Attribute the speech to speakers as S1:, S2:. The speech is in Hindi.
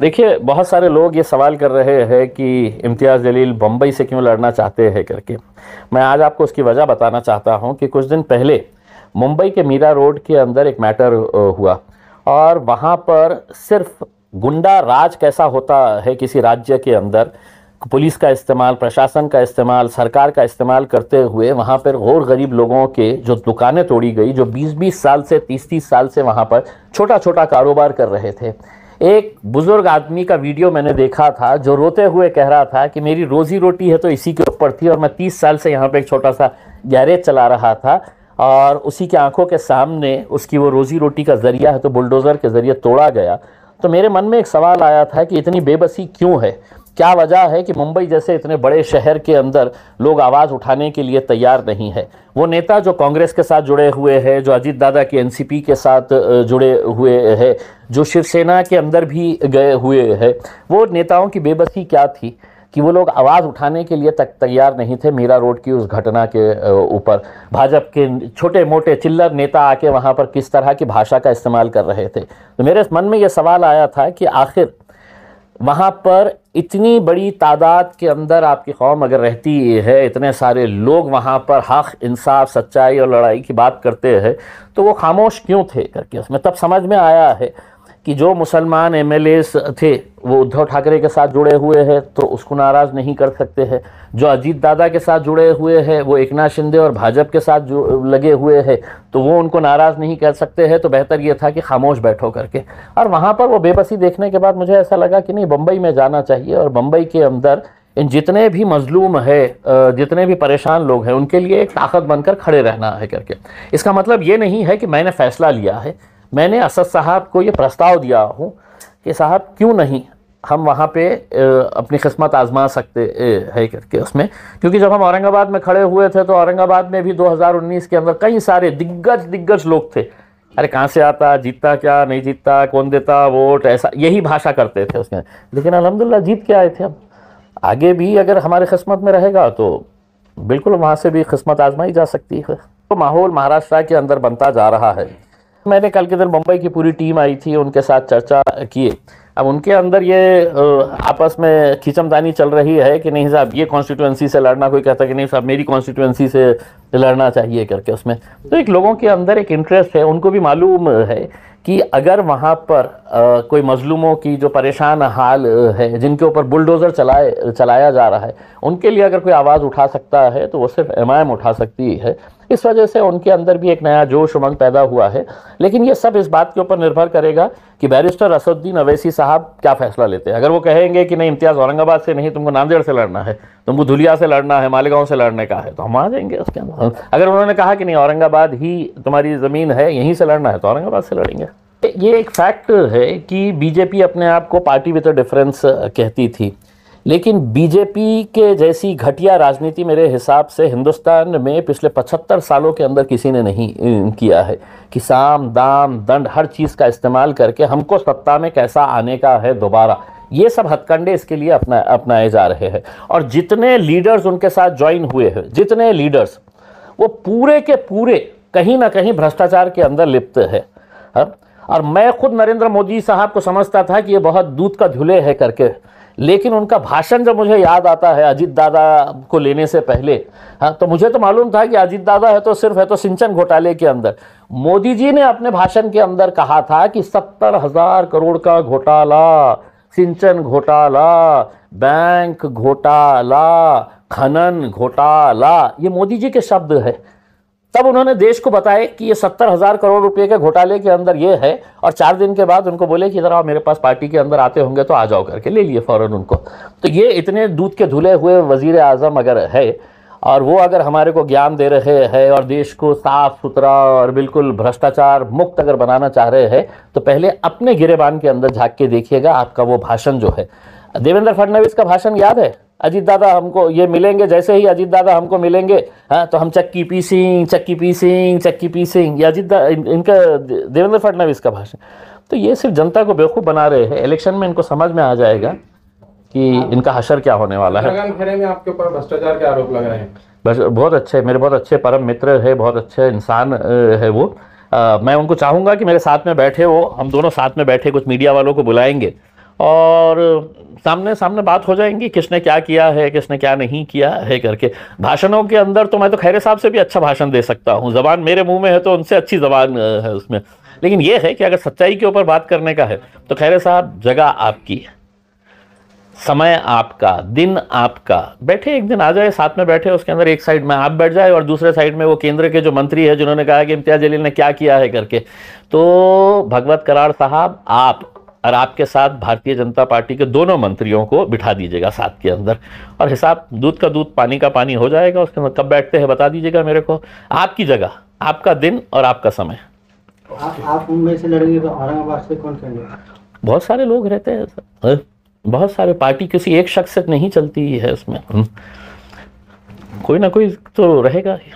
S1: देखिए बहुत सारे लोग ये सवाल कर रहे हैं कि इम्तियाज़ जलील बम्बई से क्यों लड़ना चाहते हैं करके। मैं आज आपको उसकी वजह बताना चाहता हूँ कि कुछ दिन पहले मुंबई के मीरा रोड के अंदर एक मैटर हुआ। और वहाँ पर सिर्फ़ गुंडा राज कैसा होता है किसी राज्य के अंदर पुलिस का इस्तेमाल, प्रशासन का इस्तेमाल, सरकार का इस्तेमाल करते हुए वहाँ पर गौर गरीब लोगों के जो दुकानें तोड़ी गई, जो 20-20 साल से 30-30 साल से वहाँ पर छोटा छोटा कारोबार कर रहे थे। एक बुज़ुर्ग आदमी का वीडियो मैंने देखा था, जो रोते हुए कह रहा था कि मेरी रोज़ी रोटी है तो इसी के ऊपर थी और मैं तीस साल से यहाँ पर एक छोटा सा गैरेज चला रहा था और उसी के आँखों के सामने उसकी वो रोज़ी रोटी का ज़रिया है तो बुलडोज़र के ज़रिए तोड़ा गया। तो मेरे मन में एक सवाल आया था कि इतनी बेबसी क्यों है? क्या वजह है कि मुंबई जैसे इतने बड़े शहर के अंदर लोग आवाज़ उठाने के लिए तैयार नहीं है? वो नेता जो कांग्रेस के साथ जुड़े हुए हैं, जो अजीत दादा की एनसीपी के साथ जुड़े हुए हैं, जो शिवसेना के अंदर भी गए हुए हैं, वो नेताओं की बेबसी क्या थी कि वो लोग आवाज़ उठाने के लिए तक तैयार नहीं थे मीरा रोड की उस घटना के ऊपर? भाजपा के छोटे मोटे चिल्लर नेता आके वहाँ पर किस तरह की भाषा का इस्तेमाल कर रहे थे? तो मेरे मन में ये सवाल आया था कि आखिर वहाँ पर इतनी बड़ी तादाद के अंदर आपकी कौम अगर रहती है, इतने सारे लोग वहाँ पर हक, इंसाफ, सच्चाई और लड़ाई की बात करते हैं तो वो खामोश क्यों थे करके उसमें? तब समझ में आया है। कि जो मुसलमान एम थे, वो उद्धव ठाकरे के साथ जुड़े हुए हैं तो उसको नाराज़ नहीं कर सकते हैं। जो अजीत दादा के साथ जुड़े हुए हैं, वो एक नाथ शिंदे और भाजपा के साथ लगे हुए हैं तो वो उनको नाराज़ नहीं कर सकते हैं तो बेहतर ये था कि खामोश बैठो करके। और वहाँ पर वो बेबसी देखने के बाद मुझे ऐसा लगा कि नहीं बम्बई में जाना चाहिए, और बम्बई के अंदर इन जितने भी मजलूम है जितने भी परेशान लोग हैं, उनके लिए एक ताकत बनकर खड़े रहना है करके। इसका मतलब ये नहीं है कि मैंने फ़ैसला लिया है। मैंने असद साहब को ये प्रस्ताव दिया हूँ कि साहब, क्यों नहीं हम वहाँ पे अपनी किस्मत आजमा सकते है करके उसमें? क्योंकि जब हम औरंगाबाद में खड़े हुए थे तो औरंगाबाद में भी 2019 के अंदर कई सारे दिग्गज दिग्गज लोग थे। अरे, कहाँ से आता, जीतता क्या, नहीं जीतता, कौन देता, वोट, ऐसा, यही भाषा करते थे उसमें। लेकिन अलहमदिल्ला जीत के आए थे हम। आगे भी अगर हमारे किस्मत में रहेगा तो बिल्कुल वहाँ से भी किस्मत आजमाई जा सकती है। तो माहौल महाराष्ट्र के अंदर बनता जा रहा है। मैंने कल के दिन मुंबई की पूरी टीम आई थी उनके साथ चर्चा किए। अब उनके अंदर ये आपस में खींचमदानी चल रही है कि नहीं साहब ये कॉन्स्टिट्यूंसी से लड़ना कोई कहता कि नहीं साहब मेरी कॉन्स्टिट्यूंसी से लड़ना चाहिए करके उसमें। तो एक लोगों के अंदर एक इंटरेस्ट है उनको भी मालूम है कि अगर वहाँ पर आ, कोई मजलूमों की जो परेशान हाल है जिनके ऊपर बुलडोज़र चलाए चलाया जा रहा है उनके लिए अगर कोई आवाज़ उठा सकता है तो वो सिर्फ़ एम उठा सकती है। इस वजह से उनके अंदर भी एक नया जोश उमंग पैदा हुआ है। लेकिन ये सब इस बात के ऊपर निर्भर करेगा कि बैरिस्टर असदुद्दीन अवैसी साहब क्या फैसला लेते हैं। अगर वो कहेंगे कि नहीं, इम्तियाज़ औरंगाबाद से नहीं, तुमको नांदेड़ से लड़ना है, तुमको धुलिया से लड़ना है, मालेगांव से लड़ने का है तो हम आ जाएँगे उसके अंदर। अगर उन्होंने कहा कि नहीं, औरंगाबाद ही तुम्हारी ज़मीन है, यहीं से लड़ना है तो औरंगाबाद से लड़ेंगे। ये एक फैक्ट है कि बीजेपी अपने आप को पार्टी विद डिफरेंस कहती थी। लेकिन बीजेपी के जैसी घटिया राजनीति मेरे हिसाब से हिंदुस्तान में पिछले 75 सालों के अंदर किसी ने नहीं किया है कि साम, दाम, दंड, हर चीज़ का इस्तेमाल करके हमको सत्ता में कैसा आने का है दोबारा। ये सब हथकंडे इसके लिए अपना, अपनाए जा रहे हैं। और जितने लीडर्स उनके साथ ज्वाइन हुए हैं, जितने लीडर्स, वो पूरे के पूरे कहीं ना कहीं भ्रष्टाचार के अंदर लिप्त है। हाँ? और मैं खुद नरेंद्र मोदी साहब को समझता था कि ये बहुत दूध का झूले है करके। लेकिन उनका भाषण जब मुझे याद आता है अजीत दादा को लेने से पहले हाँ तो मुझे तो मालूम था कि अजीत दादा है तो सिर्फ़ है तो सिंचन घोटाले के अंदर। मोदी जी ने अपने भाषण के अंदर कहा था कि सत्तर हज़ार करोड़ का घोटाला, सिंचन घोटाला, बैंक घोटाला, खनन घोटाला, ये मोदी जी के शब्द है। तब उन्होंने देश को बताया कि ये सत्तर हज़ार करोड़ रुपए के घोटाले के अंदर ये है और चार दिन के बाद उनको बोले कि इधर आओ, मेरे पास पार्टी के अंदर आते होंगे तो आ जाओ करके ले लिए फ़ौरन उनको। तो ये इतने दूध के धुले हुए वज़ीर आज़म अगर है और वो अगर हमारे को ज्ञान दे रहे हैं और देश को साफ़ सुथरा और बिल्कुल भ्रष्टाचार मुक्त अगर बनाना चाह रहे हैं तो पहले अपने गिरेबान के अंदर झाँक के देखिएगा आपका वो भाषण जो है। देवेंद्र फडणवीस का भाषण याद है? अजीत दादा हमको ये मिलेंगे जैसे ही अजीत दादा हमको मिलेंगे हाँ तो हम चक्की पी सिंह चक्की पी सिंह चक्की पीसिंग। ये अजीत इनका देवेंद्र फडणवीस का भाषण। तो ये सिर्फ़ जनता को बेवकूफ़ बना रहे हैं। इलेक्शन में इनको समझ में आ जाएगा कि इनका हशर क्या होने वाला है।
S2: में आपके ऊपर भ्रष्टाचार के आरोप लग रहे हैं।
S1: बस बहुत अच्छे मेरे बहुत अच्छे परम मित्र है बहुत अच्छे इंसान है वो। आ, मैं उनको चाहूँगा कि मेरे साथ में बैठे वो। हम दोनों साथ में बैठे कुछ मीडिया वालों को बुलाएँगे। और सामने सामने बात हो जाएँगी, किसने क्या किया है, किसने क्या नहीं किया है करके। भाषणों के अंदर तो मैं तो खैरे साहब से भी अच्छा भाषण दे सकता हूँ। जबान मेरे मुँह में है तो उनसे अच्छी जबान है उसमें। लेकिन ये है कि अगर सच्चाई के ऊपर बात करने का है तो खैरे साहब, जगह आपकी है। समय आपका, दिन आपका। बैठे, एक दिन आ जाए, साथ में बैठे, उसके अंदर एक साइड में आप बैठ जाए और दूसरे साइड में वो केंद्र के जो मंत्री है, जिन्होंने कहा कि इम्तियाज़ जलील ने क्या किया है करके। तो भगवत कराड़ साहब, आप और आपके साथ भारतीय जनता पार्टी के दोनों मंत्रियों को बिठा दीजिएगा साथ के अंदर। और हिसाब दूध का दूध पानी का पानी हो जाएगा उसके अंदर कब बैठते हैं बता दीजिएगा मेरे को। आपकी जगह आपका दिन और आपका समय।
S2: आप आप मुंबई से लड़ेंगे तो औरंगाबाद से कौन कैंडिडेट
S1: बहुत सारे लोग रहते हैं सर। हाँ? बहुत सारे पार्टी किसी एक शख्स से नहीं चलती है इसमें हम्म। कोई ना कोई तो रहेगा ही.